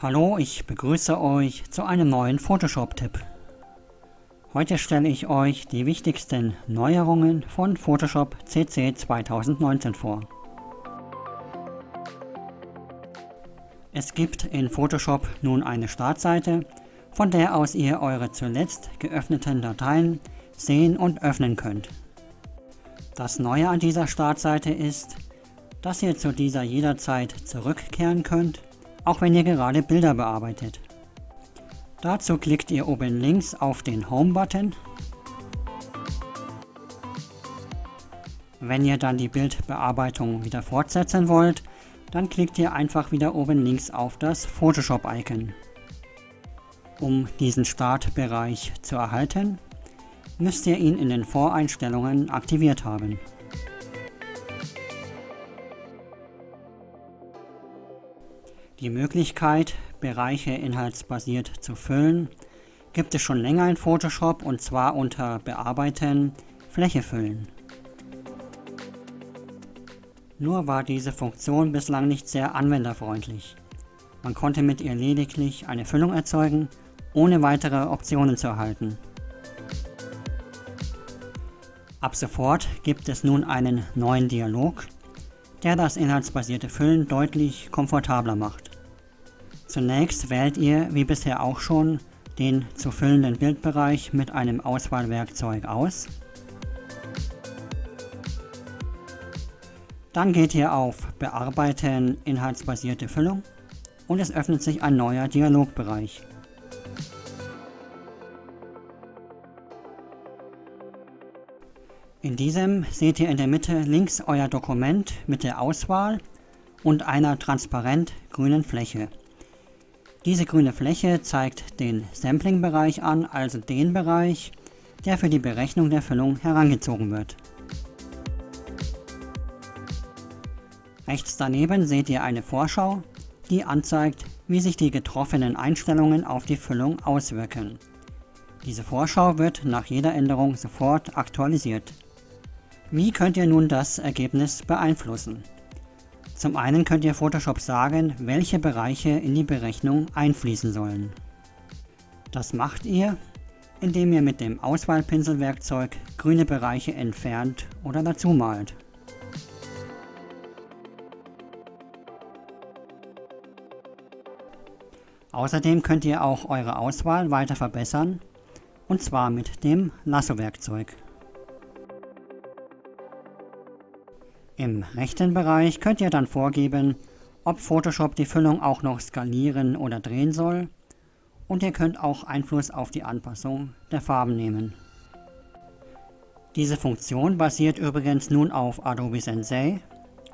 Hallo, ich begrüße euch zu einem neuen Photoshop-Tipp. Heute stelle ich euch die wichtigsten Neuerungen von Photoshop CC 2019 vor. Es gibt in Photoshop nun eine Startseite, von der aus ihr eure zuletzt geöffneten Dateien sehen und öffnen könnt. Das Neue an dieser Startseite ist, dass ihr zu dieser jederzeit zurückkehren könnt, auch wenn ihr gerade Bilder bearbeitet. Dazu klickt ihr oben links auf den Home-Button. Wenn ihr dann die Bildbearbeitung wieder fortsetzen wollt, dann klickt ihr einfach wieder oben links auf das Photoshop-Icon. Um diesen Startbereich zu erhalten, müsst ihr ihn in den Voreinstellungen aktiviert haben. Die Möglichkeit, Bereiche inhaltsbasiert zu füllen, gibt es schon länger in Photoshop und zwar unter Bearbeiten, Fläche füllen. Nur war diese Funktion bislang nicht sehr anwenderfreundlich. Man konnte mit ihr lediglich eine Füllung erzeugen, ohne weitere Optionen zu erhalten. Ab sofort gibt es nun einen neuen Dialog, der das inhaltsbasierte Füllen deutlich komfortabler macht. Zunächst wählt ihr, wie bisher auch schon, den zu füllenden Bildbereich mit einem Auswahlwerkzeug aus. Dann geht ihr auf Bearbeiten inhaltsbasierte Füllung und es öffnet sich ein neuer Dialogbereich. In diesem seht ihr in der Mitte links euer Dokument mit der Auswahl und einer transparent grünen Fläche. Diese grüne Fläche zeigt den Sampling-Bereich an, also den Bereich, der für die Berechnung der Füllung herangezogen wird. Rechts daneben seht ihr eine Vorschau, die anzeigt, wie sich die getroffenen Einstellungen auf die Füllung auswirken. Diese Vorschau wird nach jeder Änderung sofort aktualisiert. Wie könnt ihr nun das Ergebnis beeinflussen? Zum einen könnt ihr Photoshop sagen, welche Bereiche in die Berechnung einfließen sollen. Das macht ihr, indem ihr mit dem Auswahlpinselwerkzeug grüne Bereiche entfernt oder dazu malt. Außerdem könnt ihr auch eure Auswahl weiter verbessern, und zwar mit dem Lasso-Werkzeug. Im rechten Bereich könnt ihr dann vorgeben, ob Photoshop die Füllung auch noch skalieren oder drehen soll und ihr könnt auch Einfluss auf die Anpassung der Farben nehmen. Diese Funktion basiert übrigens nun auf Adobe Sensei,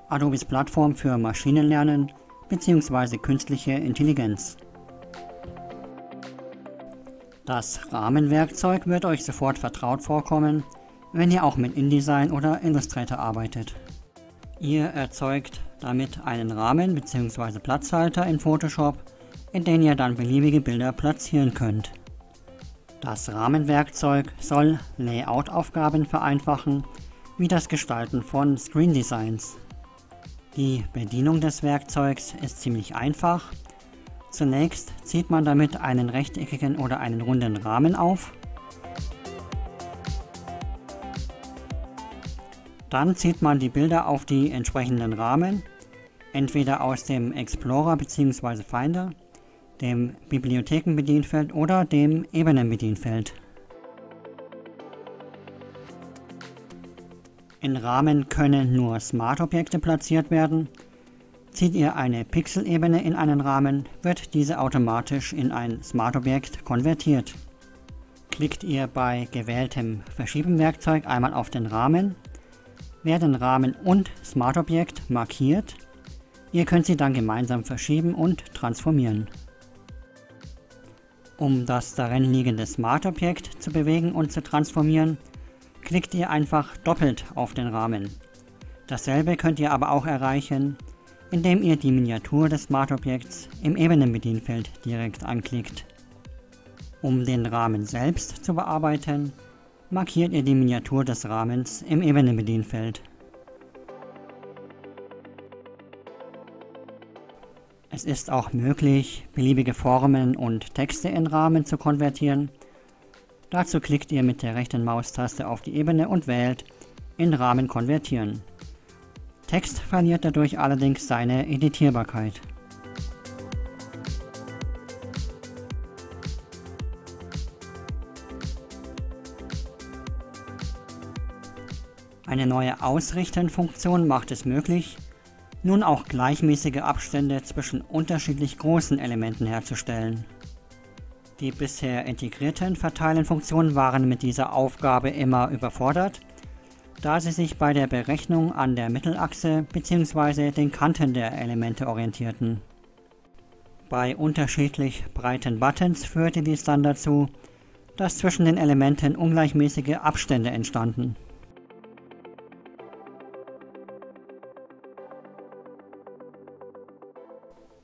Adobes Plattform für Maschinenlernen bzw. künstliche Intelligenz. Das Rahmenwerkzeug wird euch sofort vertraut vorkommen, wenn ihr auch mit InDesign oder Illustrator arbeitet. Ihr erzeugt damit einen Rahmen bzw. Platzhalter in Photoshop, in den ihr dann beliebige Bilder platzieren könnt. Das Rahmenwerkzeug soll Layout-Aufgaben vereinfachen, wie das Gestalten von Screen Designs. Die Bedienung des Werkzeugs ist ziemlich einfach. Zunächst zieht man damit einen rechteckigen oder einen runden Rahmen auf Dann zieht man die Bilder auf die entsprechenden Rahmen, entweder aus dem Explorer bzw. Finder, dem Bibliothekenbedienfeld oder dem Ebenenbedienfeld. In Rahmen können nur Smart-Objekte platziert werden. Zieht ihr eine Pixelebene in einen Rahmen, wird diese automatisch in ein Smart-Objekt konvertiert. Klickt ihr bei gewähltem Verschieben-Werkzeug einmal auf den Rahmen, werden Rahmen und Smart Objekt markiert. Ihr könnt sie dann gemeinsam verschieben und transformieren. Um das darin liegende Smart Objekt zu bewegen und zu transformieren, klickt ihr einfach doppelt auf den Rahmen. Dasselbe könnt ihr aber auch erreichen, indem ihr die Miniatur des Smart Objekts im Ebenenbedienfeld direkt anklickt. Um den Rahmen selbst zu bearbeiten, markiert ihr die Miniatur des Rahmens im Ebenenbedienfeld. Es ist auch möglich, beliebige Formen und Texte in Rahmen zu konvertieren. Dazu klickt ihr mit der rechten Maustaste auf die Ebene und wählt in Rahmen konvertieren. Text verliert dadurch allerdings seine Editierbarkeit. Eine neue Ausrichten-Funktion macht es möglich, nun auch gleichmäßige Abstände zwischen unterschiedlich großen Elementen herzustellen. Die bisher integrierten Verteilen-Funktionen waren mit dieser Aufgabe immer überfordert, da sie sich bei der Berechnung an der Mittelachse bzw. den Kanten der Elemente orientierten. Bei unterschiedlich breiten Buttons führte dies dann dazu, dass zwischen den Elementen ungleichmäßige Abstände entstanden.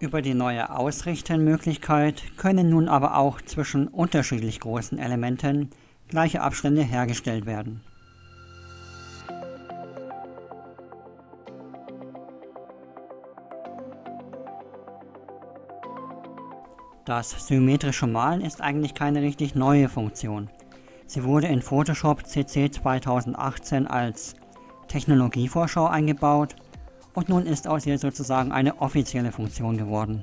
Über die neue Ausrichtenmöglichkeit können nun aber auch zwischen unterschiedlich großen Elementen gleiche Abstände hergestellt werden. Das symmetrische Malen ist eigentlich keine richtig neue Funktion. Sie wurde in Photoshop CC 2018 als Technologievorschau eingebaut und nun ist aus ihr sozusagen eine offizielle Funktion geworden.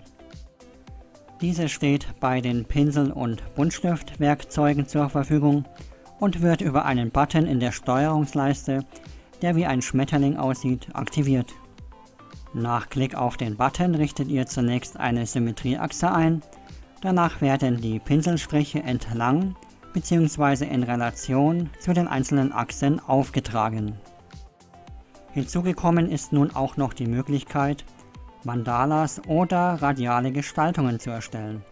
Diese steht bei den Pinsel- und Buntstiftwerkzeugen zur Verfügung und wird über einen Button in der Steuerungsleiste, der wie ein Schmetterling aussieht, aktiviert. Nach Klick auf den Button richtet ihr zunächst eine Symmetrieachse ein, danach werden die Pinselstriche entlang bzw. in Relation zu den einzelnen Achsen aufgetragen. Hinzugekommen ist nun auch noch die Möglichkeit, Mandalas oder radiale Gestaltungen zu erstellen.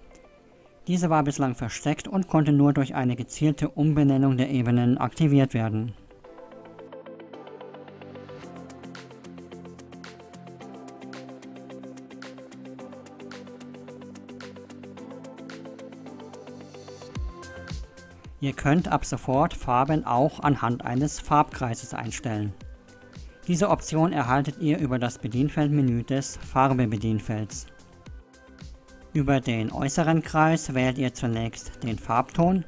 Diese war bislang versteckt und konnte nur durch eine gezielte Umbenennung der Ebenen aktiviert werden. Ihr könnt ab sofort Farben auch anhand eines Farbkreises einstellen. Diese Option erhaltet ihr über das Bedienfeldmenü des Farbe-Bedienfelds. Über den äußeren Kreis wählt ihr zunächst den Farbton.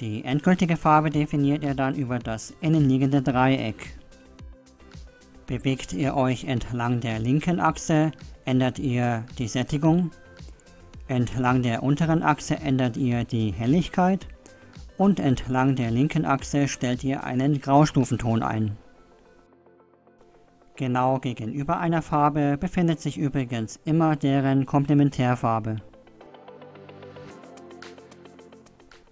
Die endgültige Farbe definiert ihr dann über das innenliegende Dreieck. Bewegt ihr euch entlang der linken Achse, ändert ihr die Sättigung. Entlang der unteren Achse ändert ihr die Helligkeit und entlang der linken Achse stellt ihr einen Graustufenton ein. Genau gegenüber einer Farbe befindet sich übrigens immer deren Komplementärfarbe.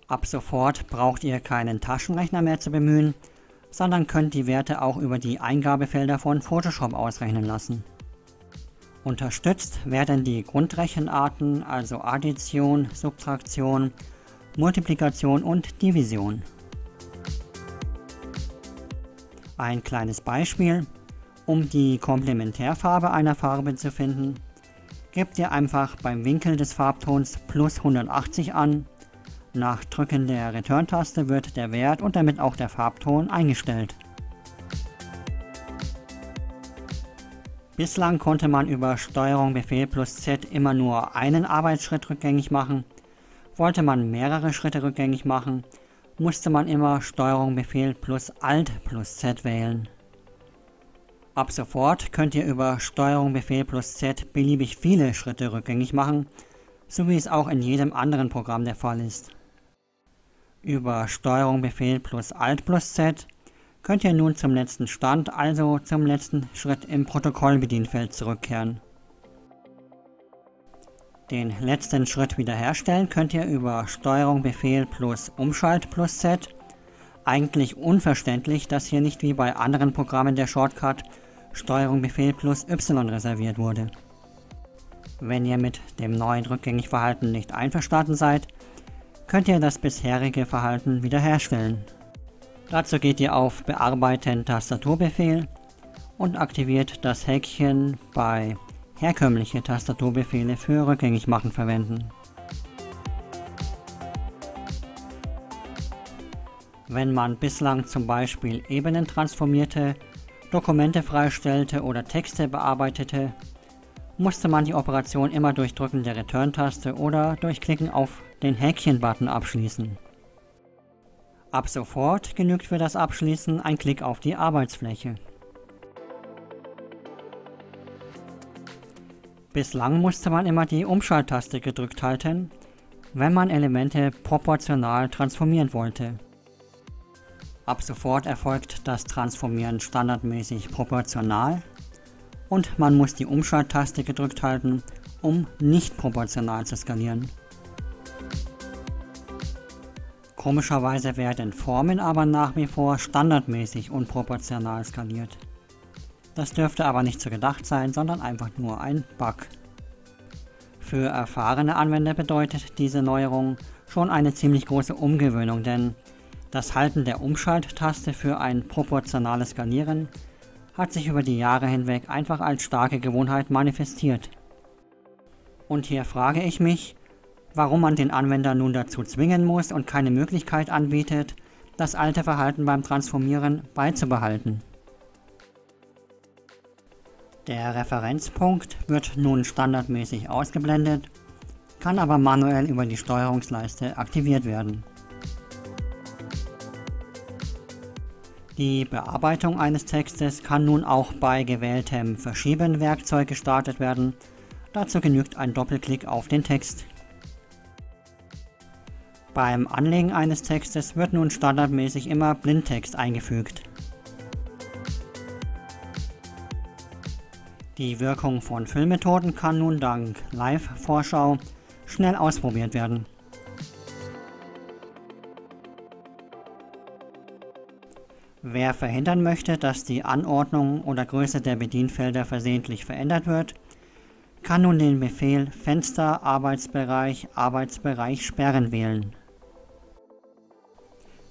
Ab sofort braucht ihr keinen Taschenrechner mehr zu bemühen, sondern könnt die Werte auch über die Eingabefelder von Photoshop ausrechnen lassen. Unterstützt werden die Grundrechenarten, also Addition, Subtraktion, Multiplikation und Division. Ein kleines Beispiel. Um die Komplementärfarbe einer Farbe zu finden, gebt ihr einfach beim Winkel des Farbtons plus 180 an. Nach Drücken der Return-Taste wird der Wert und damit auch der Farbton eingestellt. Bislang konnte man über STRG Befehl plus Z immer nur einen Arbeitsschritt rückgängig machen. Wollte man mehrere Schritte rückgängig machen, musste man immer STRG Befehl plus Alt plus Z wählen. Ab sofort könnt ihr über STRG Befehl plus Z beliebig viele Schritte rückgängig machen, so wie es auch in jedem anderen Programm der Fall ist. Über STRG Befehl plus Alt plus Z könnt ihr nun zum letzten Stand, also zum letzten Schritt im Protokollbedienfeld zurückkehren. Den letzten Schritt wiederherstellen könnt ihr über STRG Befehl plus Umschalt plus Z. Eigentlich unverständlich, dass hier nicht wie bei anderen Programmen der Shortcut Steuerung Befehl plus Y reserviert wurde. Wenn ihr mit dem neuen Rückgängigverhalten nicht einverstanden seid, könnt ihr das bisherige Verhalten wiederherstellen. Dazu geht ihr auf Bearbeiten Tastaturbefehl und aktiviert das Häkchen bei herkömmliche Tastaturbefehle für Rückgängigmachen verwenden. Wenn man bislang zum Beispiel Ebenen transformierte Dokumente freistellte oder Texte bearbeitete, musste man die Operation immer durch Drücken der Return-Taste oder durch Klicken auf den Häkchen-Button abschließen. Ab sofort genügt für das Abschließen ein Klick auf die Arbeitsfläche. Bislang musste man immer die Umschalttaste gedrückt halten, wenn man Elemente proportional transformieren wollte. Ab sofort erfolgt das Transformieren standardmäßig proportional und man muss die Umschalttaste gedrückt halten, um nicht proportional zu skalieren. Komischerweise werden Formen aber nach wie vor standardmäßig und proportional skaliert. Das dürfte aber nicht so gedacht sein, sondern einfach nur ein Bug. Für erfahrene Anwender bedeutet diese Neuerung schon eine ziemlich große Umgewöhnung, denn das Halten der Umschalttaste für ein proportionales Skalieren hat sich über die Jahre hinweg einfach als starke Gewohnheit manifestiert. Und hier frage ich mich, warum man den Anwender nun dazu zwingen muss und keine Möglichkeit anbietet, das alte Verhalten beim Transformieren beizubehalten. Der Referenzpunkt wird nun standardmäßig ausgeblendet, kann aber manuell über die Steuerungsleiste aktiviert werden. Die Bearbeitung eines Textes kann nun auch bei gewähltem Verschieben-Werkzeug gestartet werden. Dazu genügt ein Doppelklick auf den Text. Beim Anlegen eines Textes wird nun standardmäßig immer Blindtext eingefügt. Die Wirkung von Füllmethoden kann nun dank Live-Vorschau schnell ausprobiert werden. Wer verhindern möchte, dass die Anordnung oder Größe der Bedienfelder versehentlich verändert wird, kann nun den Befehl Fenster Arbeitsbereich Arbeitsbereich sperren wählen.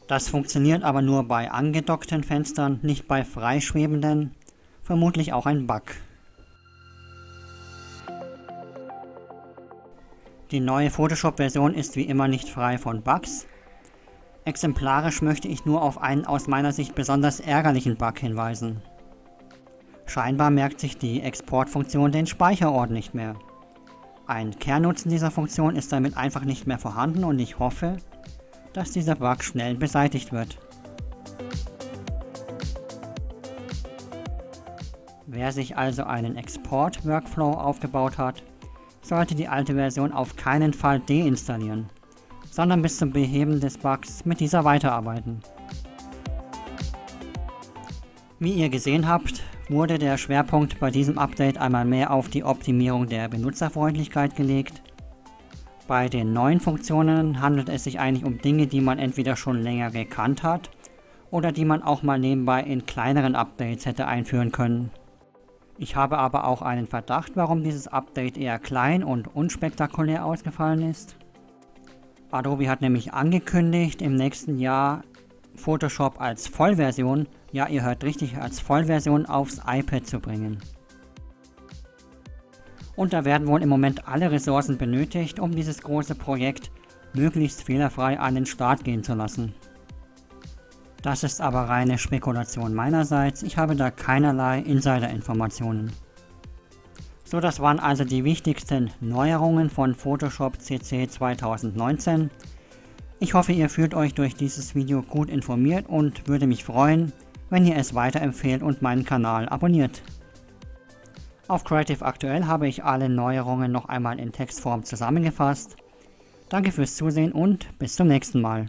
Das funktioniert aber nur bei angedockten Fenstern, nicht bei freischwebenden, vermutlich auch ein Bug. Die neue Photoshop-Version ist wie immer nicht frei von Bugs. Exemplarisch möchte ich nur auf einen aus meiner Sicht besonders ärgerlichen Bug hinweisen. Scheinbar merkt sich die Exportfunktion den Speicherort nicht mehr. Ein Kernnutzen dieser Funktion ist damit einfach nicht mehr vorhanden und ich hoffe, dass dieser Bug schnell beseitigt wird. Wer sich also einen Export-Workflow aufgebaut hat, sollte die alte Version auf keinen Fall deinstallieren, sondern bis zum Beheben des Bugs mit dieser weiterarbeiten. Wie ihr gesehen habt, wurde der Schwerpunkt bei diesem Update einmal mehr auf die Optimierung der Benutzerfreundlichkeit gelegt bei den neuen Funktionen handelt es sich eigentlich um Dinge, die man entweder schon länger gekannt hat oder die man auch mal nebenbei in kleineren Updates hätte einführen können. Ich habe aber auch einen Verdacht, warum dieses Update eher klein und unspektakulär ausgefallen ist. Adobe hat nämlich angekündigt, im nächsten Jahr Photoshop als Vollversion, ja ihr hört richtig, als Vollversion aufs iPad zu bringen und da werden wohl im Moment alle Ressourcen benötigt, um dieses große Projekt möglichst fehlerfrei an den Start gehen zu lassen. Das ist aber reine Spekulation meinerseits, ich habe da keinerlei Insider-Informationen. So, das waren also die wichtigsten Neuerungen von Photoshop CC 2019. Ich hoffe, ihr fühlt euch durch dieses Video gut informiert und würde mich freuen, wenn ihr es weiterempfehlt und meinen Kanal abonniert. Auf Creative Aktuell habe ich alle Neuerungen noch einmal in Textform zusammengefasst. Danke fürs Zusehen und bis zum nächsten Mal.